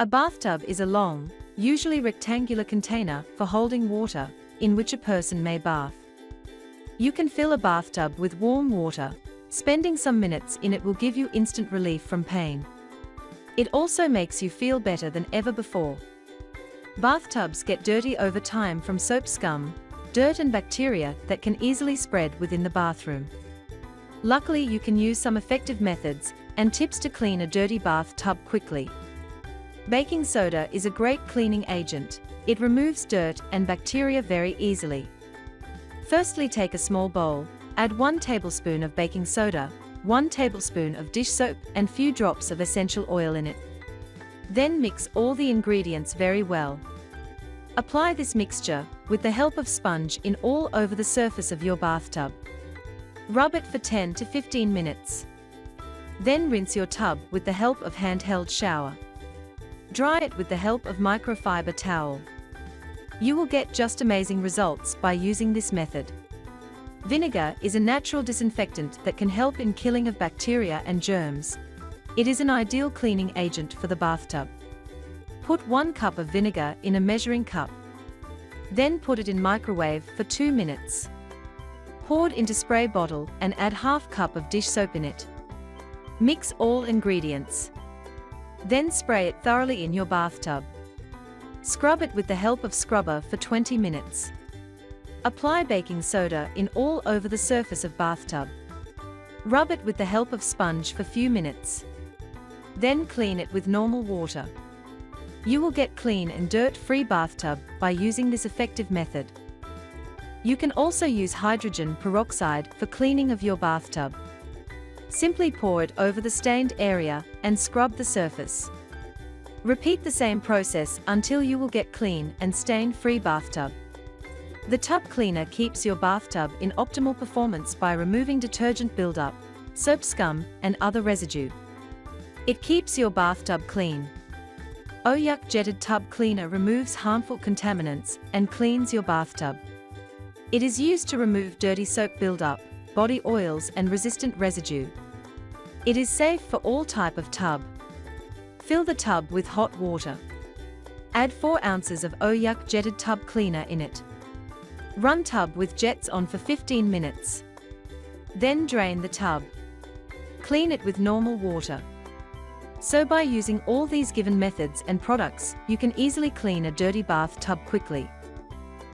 A bathtub is a long, usually rectangular container for holding water, in which a person may bath. You can fill a bathtub with warm water. Spending some minutes in it will give you instant relief from pain. It also makes you feel better than ever before. Bathtubs get dirty over time from soap scum, dirt and bacteria that can easily spread within the bathroom. Luckily you can use some effective methods and tips to clean a dirty bathtub quickly. Baking soda is a great cleaning agent. It removes dirt and bacteria very easily. Firstly take a small bowl, add 1 tablespoon of baking soda, 1 tablespoon of dish soap and few drops of essential oil in it. Then mix all the ingredients very well. Apply this mixture, with the help of sponge in all over the surface of your bathtub. Rub it for 10 to 15 minutes. Then rinse your tub with the help of handheld shower. Dry it with the help of microfiber towel. You will get just amazing results by using this method. Vinegar is a natural disinfectant that can help in killing of bacteria and germs. It is an ideal cleaning agent for the bathtub. Put 1 cup of vinegar in a measuring cup. Then put it in microwave for 2 minutes. Poured into spray bottle and add half cup of dish soap in it. Mix all ingredients. Then spray it thoroughly in your bathtub. Scrub it with the help of scrubber for 20 minutes. Apply baking soda in all over the surface of bathtub. Rub it with the help of sponge for few minutes. Then clean it with normal water. You will get clean and dirt-free bathtub by using this effective method. You can also use hydrogen peroxide for cleaning of your bathtub. Simply pour it over the stained area and scrub the surface. Repeat the same process until you will get clean and stain-free bathtub. The tub cleaner keeps your bathtub in optimal performance by removing detergent buildup, soap scum, and other residue. It keeps your bathtub clean. Oyak Jetted Tub Cleaner removes harmful contaminants and cleans your bathtub. It is used to remove dirty soap buildup, body oils and resistant residue. It is safe for all type of tub. Fill the tub with hot water. Add 4 ounces of Oyak Jetted Tub Cleaner in it. Run tub with jets on for 15 minutes. Then drain the tub. Clean it with normal water. So by using all these given methods and products, you can easily clean a dirty bath tub quickly.